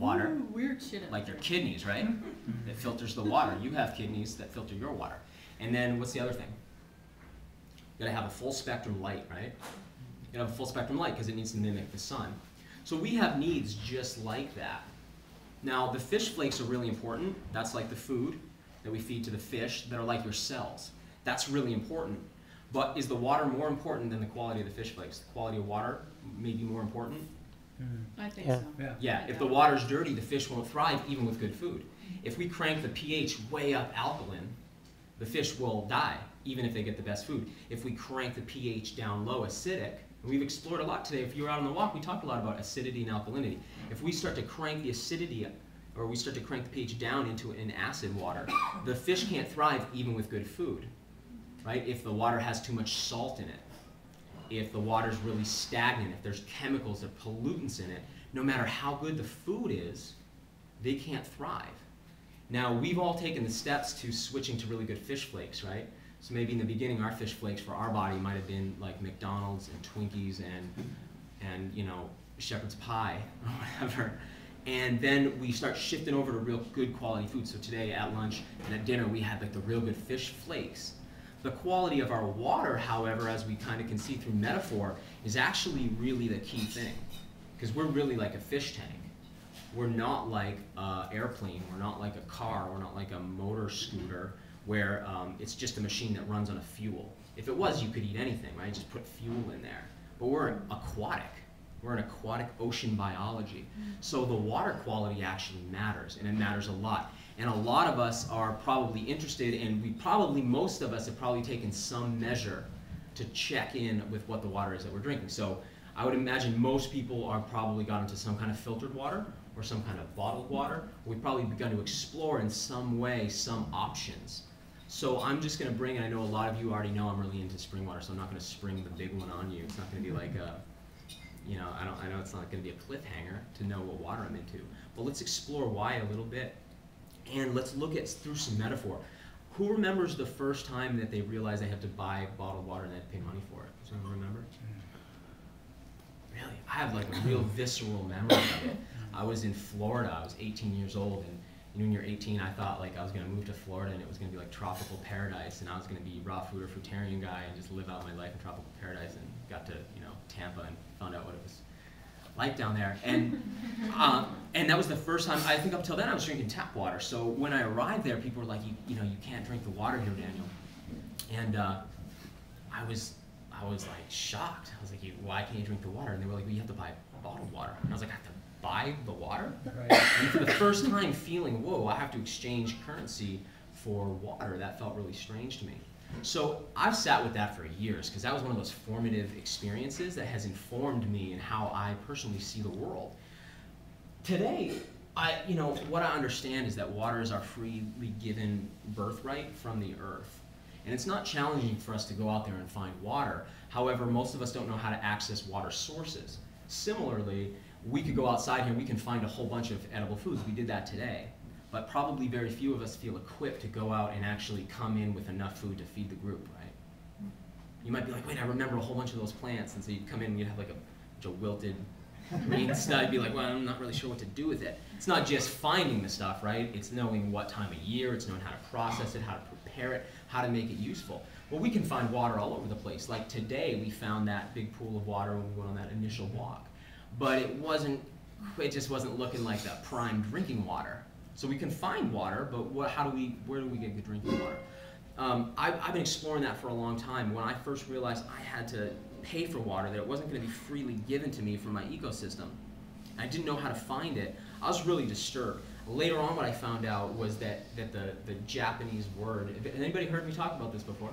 Water, Ooh, weird shit. like your kidneys, right? Mm-hmm. Mm-hmm. that filters the water. You have kidneys that filter your water. And then what's the other thing? You gotta have a full spectrum light, right? You gotta have a full spectrum light because it needs to mimic the sun. So we have needs just like that. Now, the fish flakes are really important. That's like the food that we feed to the fish that are like your cells. That's really important. But is the water more important than the quality of the fish flakes? The quality of water may be more important. Mm. I think Yeah. so. Yeah. Yeah, if the water's dirty, the fish won't thrive even with good food. Mm-hmm. If we crank the pH way up alkaline, the fish will die even if they get the best food. If we crank the pH down low acidic, and we've explored a lot today, if you were out on the walk, we talked a lot about acidity and alkalinity. If we start to crank the acidity up, or we start to crank the pH down into an acid water, the fish can't thrive even with good food, right? If the water has too much salt in it, if the water's really stagnant, if there's chemicals or pollutants in it, no matter how good the food is, they can't thrive. Now, we've all taken the steps to switching to really good fish flakes, right? So maybe in the beginning, our fish flakes for our body might have been like McDonald's and Twinkies and, and you know, shepherd's pie or whatever. And then we start shifting over to real good quality food. So today at lunch and at dinner, we had like the real good fish flakes. The quality of our water, however, as we kind of can see through metaphor, is actually really the key thing. Because we're really like a fish tank. We're not like an airplane, we're not like a car, we're not like a motor scooter where um, it's just a machine that runs on a fuel. If it was, you could eat anything, right? Just put fuel in there. But we're aquatic. We're an aquatic ocean biology. So the water quality actually matters, and it matters a lot. And a lot of us are probably interested, and we probably, most of us have probably taken some measure to check in with what the water is that we're drinking. So I would imagine most people are probably got into some kind of filtered water or some kind of bottled water. We've probably begun to explore in some way some options. So I'm just going to bring, and I know a lot of you already know I'm really into spring water, so I'm not going to spring the big one on you. It's not going to be like a, you know, I don't, I know it's not going to be a cliffhanger to know what water I'm into. But let's explore why a little bit, and let's look at through some metaphor. Who remembers the first time that they realized they had to buy bottled water and they had to pay money for it? Does anyone remember? Really? I have like a real visceral memory of it. I was in Florida. I was 18 years old, and you know, when you're 18, I thought like I was gonna move to Florida and it was gonna be like tropical paradise, and I was gonna be raw food or fruitarian guy and just live out my life in tropical paradise. And got to you know Tampa and found out what it was like down there. And um, and that was the first time. I think up till then I was drinking tap water. So when I arrived there, people were like, you you know, you can't drink the water here, Daniel. And uh, I was I was like shocked. I was like, why can't you drink the water? And they were like, well, you have to buy bottled water. And I was like, I have to buy the water? Right. And for the first time feeling, whoa, I have to exchange currency for water, that felt really strange to me. So I've sat with that for years because that was one of those formative experiences that has informed me in how I personally see the world. Today, I, you know, what I understand is that water is our freely given birthright from the earth. And it's not challenging for us to go out there and find water. However, most of us don't know how to access water sources. Similarly, we could go outside here, we can find a whole bunch of edible foods. We did that today. But probably very few of us feel equipped to go out and actually come in with enough food to feed the group, right? You might be like, wait, I remember a whole bunch of those plants. And so you'd come in and you'd have like a of wilted green stud, be like, well, I'm not really sure what to do with it. It's not just finding the stuff, right? It's knowing what time of year, it's knowing how to process it, how to prepare it, how to make it useful. Well, we can find water all over the place. Like today, we found that big pool of water when we went on that initial walk. But it wasn't, it just wasn't looking like the prime drinking water. So we can find water, but what, how do we, where do we get good drinking water? Um, I've, I've been exploring that for a long time. When I first realized I had to pay for water, that it wasn't going to be freely given to me from my ecosystem, I didn't know how to find it. I was really disturbed. Later on, what I found out was that, that the, the Japanese word, has anybody heard me talk about this before?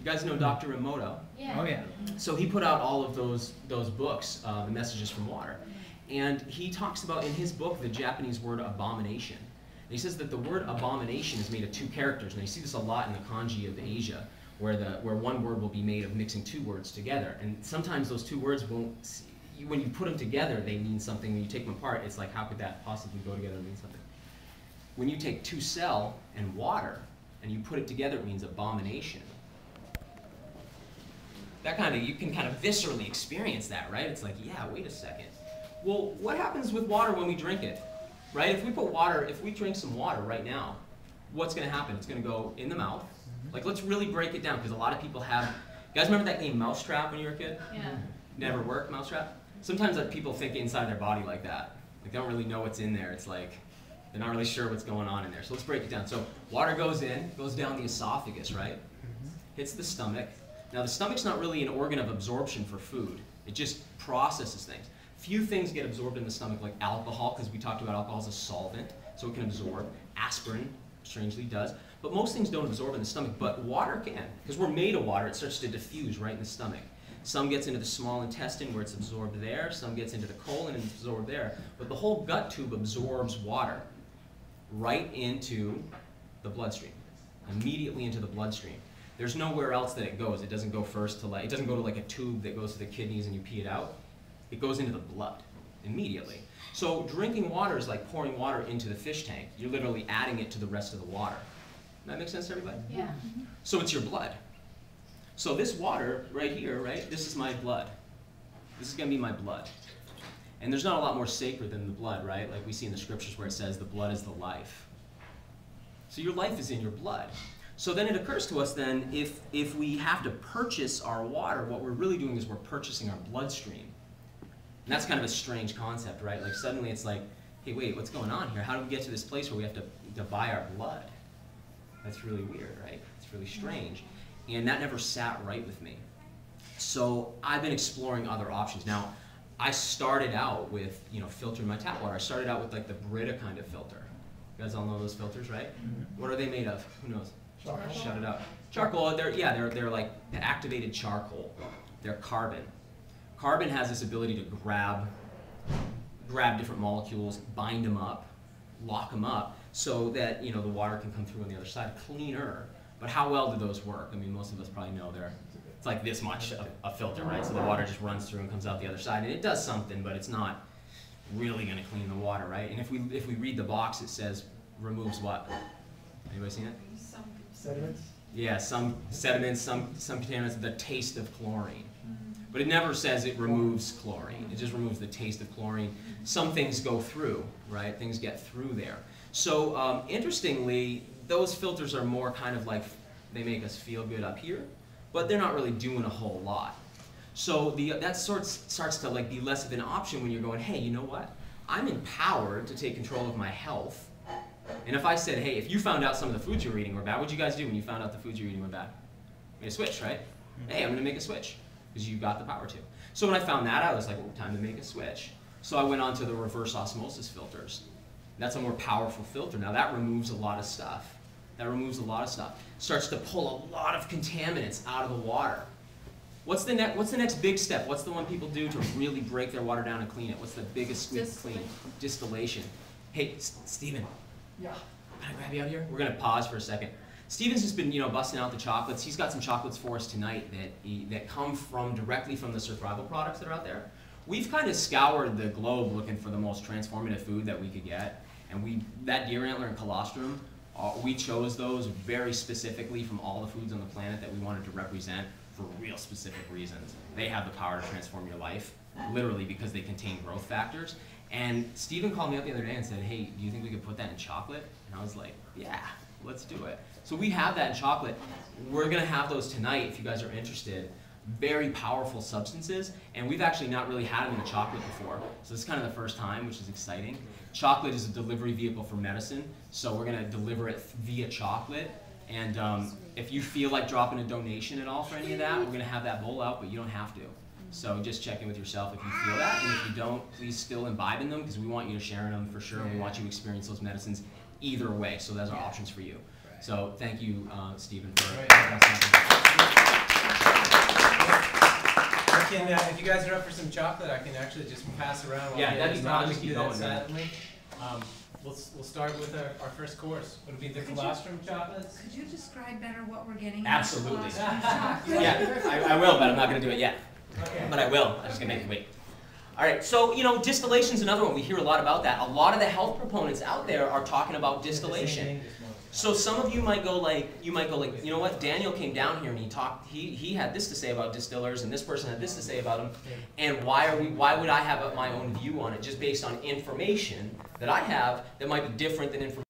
You guys know Dr. Emoto? Oh, yeah. So he put out all of those those books, uh, the messages from water, and he talks about in his book the Japanese word abomination. And he says that the word abomination is made of two characters, and you see this a lot in the kanji of Asia, where the where one word will be made of mixing two words together, and sometimes those two words won't. When you put them together, they mean something. When you take them apart, it's like how could that possibly go together and mean something? When you take two cell and water, and you put it together, it means abomination that kind of you can kind of viscerally experience that right it's like yeah wait a second Well, what happens with water when we drink it? Right? If we put water, if we drink some water right now, what's going to happen? It's going to go in the mouth. Mm-hmm. Like, let's really break it down because a lot of people have. You guys remember that game Mousetrap when you were a kid? Yeah. Mm-hmm. Never worked, Mousetrap? Sometimes like, people think inside their body like that. Like, they don't really know what's in there. It's like they're not really sure what's going on in there. So let's break it down. So water goes in, goes down the esophagus, right? Mm-hmm. Hits the stomach. Now, the stomach's not really an organ of absorption for food. It just processes things. Few things get absorbed in the stomach, like alcohol, because we talked about alcohol as a solvent, so it can absorb. Aspirin, strangely, does. But most things don't absorb in the stomach, but water can. Because we're made of water, it starts to diffuse right in the stomach. Some gets into the small intestine where it's absorbed there, some gets into the colon and it's absorbed there. But the whole gut tube absorbs water right into the bloodstream, immediately into the bloodstream. There's nowhere else that it goes. It doesn't go first to like, it doesn't go to like a tube that goes to the kidneys and you pee it out. It goes into the blood immediately. So drinking water is like pouring water into the fish tank. You're literally adding it to the rest of the water. That makes sense to everybody? Yeah. So it's your blood. So this water right here, right, this is my blood. This is going to be my blood. And there's not a lot more sacred than the blood, right? Like we see in the scriptures where it says the blood is the life. So your life is in your blood. So then it occurs to us then if if we have to purchase our water, what we're really doing is we're purchasing our bloodstream. And that's kind of a strange concept, right? Like suddenly it's like, hey, wait, what's going on here? How do we get to this place where we have to, to buy our blood? That's really weird, right? It's really strange. And that never sat right with me. So I've been exploring other options. Now, I started out with, you know, filtering my tap water. I started out with like the Brita kind of filter. You guys all know those filters, right? Mm-hmm. What are they made of? Who knows? Charcoal. Shut it up. Charcoal, they're, yeah, they're, they're like activated charcoal. They're carbon. Carbon has this ability to grab, grab different molecules, bind them up, lock them up, so that, you know, the water can come through on the other side cleaner. But how well do those work? I mean, most of us probably know they're, it's like this much a, a filter, right? So the water just runs through and comes out the other side, and it does something, but it's not really going to clean the water, right? And if we if we read the box, it says removes what? Anybody seen it? Sediments? Yeah, some sediments, some some contaminants, the taste of chlorine. But it never says it removes chlorine. It just removes the taste of chlorine. Some things go through, right? Things get through there. So um, interestingly, those filters are more kind of like they make us feel good up here, but they're not really doing a whole lot. So the that sorts starts to like be less of an option when you're going, hey, you know what? I'm empowered to take control of my health. And if I said, hey, if you found out some of the foods you were eating were bad, what'd you guys do when you found out the foods you were eating were bad? Made a switch, right? Hey, I'm gonna make a switch because you got the power to. So when I found that out, I was like, oh, time to make a switch. So I went on to the reverse osmosis filters. That's a more powerful filter. Now that removes a lot of stuff. That removes a lot of stuff. Starts to pull a lot of contaminants out of the water. What's the next? What's the next big step? What's the one people do to really break their water down and clean it? What's the biggest squeak clean? Distillation. Hey, S- Steven, Yeah. can I grab you out here? We're gonna pause for a second. Steven's just been, you know, busting out the chocolates. He's got some chocolates for us tonight that he, that come from directly from the Surthrival products that are out there. We've kind of scoured the globe looking for the most transformative food that we could get, and we that deer antler and colostrum, uh, we chose those very specifically from all the foods on the planet that we wanted to represent for real specific reasons. They have the power to transform your life, literally because they contain growth factors. And Steven called me up the other day and said, "Hey, do you think we could put that in chocolate?" And I was like, "Yeah, let's do it." So we have that in chocolate. We're gonna have those tonight if you guys are interested. Very powerful substances, and we've actually not really had them in a chocolate before. So this is kind of the first time, which is exciting. Chocolate is a delivery vehicle for medicine, so we're gonna deliver it via chocolate. And um, if you feel like dropping a donation at all for any of that, we're gonna have that bowl out, but you don't have to. So just check in with yourself if you feel that, and if you don't, please still imbibe in them because we want you to share in them for sure, and we want you to experience those medicines either way. So those are options for you. So thank you, uh, Stephen, for. Right. I can, uh, if you guys are up for some chocolate, I can actually just pass around while Yeah, you that'd be guys fine. I'll talk. just We keep can do that going, man. silently. Um, we'll, we'll start with our, our first course. It'll be the Could you- chocolates. Could you describe better what we're getting? Absolutely. the colostrum chocolate? Yeah, I, I will, but I'm not gonna do it yet. Okay. But I will. I'm just gonna make you wait. All right. So you know, distillation's another one. We hear a lot about that. A lot of the health proponents out there are talking about Is it the same distillation. thing, just more- So some of you might go like, you might go like, you know what, Daniel came down here and he talked, he, he had this to say about distillers and this person had this to say about them. And why are we, why would I have my own view on it just based on information that I have that might be different than information